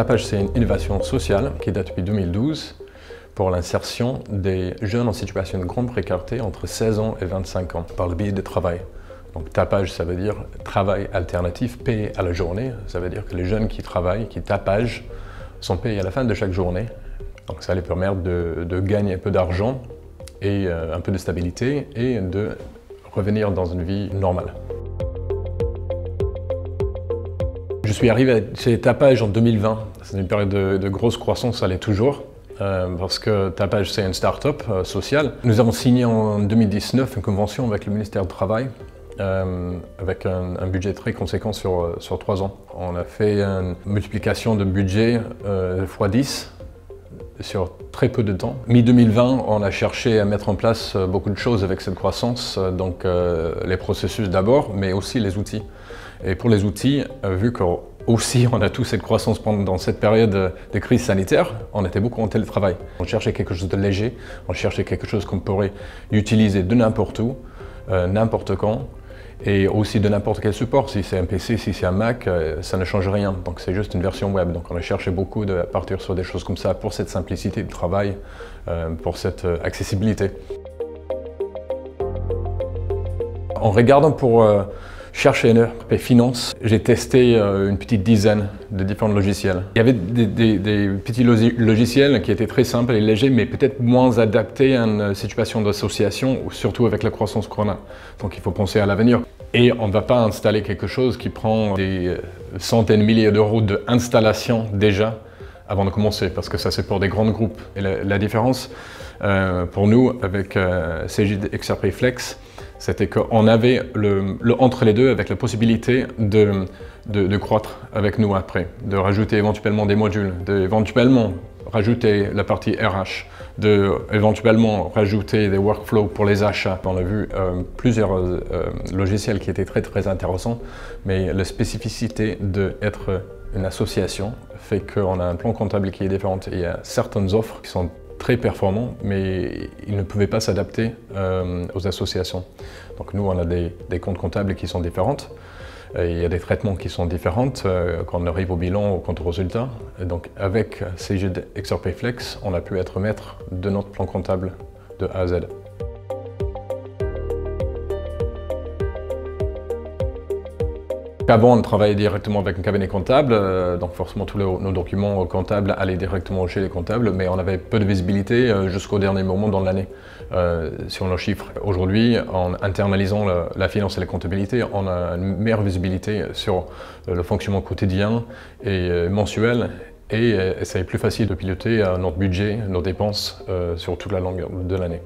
Tapage, c'est une innovation sociale qui date depuis 2012 pour l'insertion des jeunes en situation de grande précarité entre 16 ans et 25 ans par le biais de travail. Donc tapage, ça veut dire travail alternatif payé à la journée. Ça veut dire que les jeunes qui travaillent, qui tapagent, sont payés à la fin de chaque journée. Donc ça les permet de, gagner un peu d'argent et euh, un peu de stabilité et de revenir dans une vie normale. Je suis arrivé chez Tapage en 2020. C'est une période de, grosse croissance, ça l'est toujours. Euh, parce que Tapage, c'est une start-up euh, sociale. Nous avons signé en 2019 une convention avec le ministère du Travail, euh, avec un, budget très conséquent sur, sur trois ans. On a fait une multiplication de budget x10 sur très peu de temps. Mi-2020, on a cherché à mettre en place beaucoup de choses avec cette croissance, donc les processus d'abord, mais aussi les outils. Et pour les outils, euh, vu qu'aussi on a tous cette croissance pendant cette période de crise sanitaire, on était beaucoup en télétravail. On cherchait quelque chose de léger, on cherchait quelque chose qu'on pourrait utiliser de n'importe où, euh, n'importe quand, et aussi de n'importe quel support. Si c'est un PC, si c'est un Mac, euh, ça ne change rien. Donc c'est juste une version web. Donc on a cherché beaucoup de partir sur des choses comme ça pour cette simplicité de travail, pour cette accessibilité. En regardant pour chercher une et finance, j'ai testé euh, une petite dizaine de différents logiciels. Il y avait des, petits logiciels qui étaient très simples et légers, mais peut-être moins adaptés à une situation d'association, surtout avec la croissance qu'on a. Donc il faut penser à l'avenir. Et on ne va pas installer quelque chose qui prend des euh, centaines de milliers d'euros d'installation déjà avant de commencer, parce que ça c'est pour des grands groupes. Et la, différence euh, pour nous avec euh, CJ XRP Flex, c'était qu'on avait le, entre les deux avec la possibilité de, de, croître avec nous après, de rajouter éventuellement des modules, d'éventuellement rajouter la partie RH, de éventuellement rajouter des workflows pour les achats. On a vu euh, plusieurs euh, logiciels qui étaient très très intéressants, mais la spécificité d'être une association fait qu'on a un plan comptable qui est différent. Il y a certaines offres qui sont très performants, mais ils ne pouvaient pas s'adapter euh, aux associations. Donc nous, on a des, comptes comptables qui sont différents. il y a des traitements qui sont différents euh, quand on arrive au bilan ou compte au résultat. Et donc avec CGD XRP on a pu être maître de notre plan comptable de A à Z. Avant, on travaillait directement avec un cabinet comptable, euh, donc forcément tous nos documents comptables allaient directement chez les comptables, mais on avait peu de visibilité euh, jusqu'au dernier moment dans l'année euh, sur nos chiffres. Aujourd'hui, en internalisant la, finance et la comptabilité, on a une meilleure visibilité sur le fonctionnement quotidien et mensuel et, c'est plus facile de piloter notre budget, nos dépenses sur toute la longueur de l'année.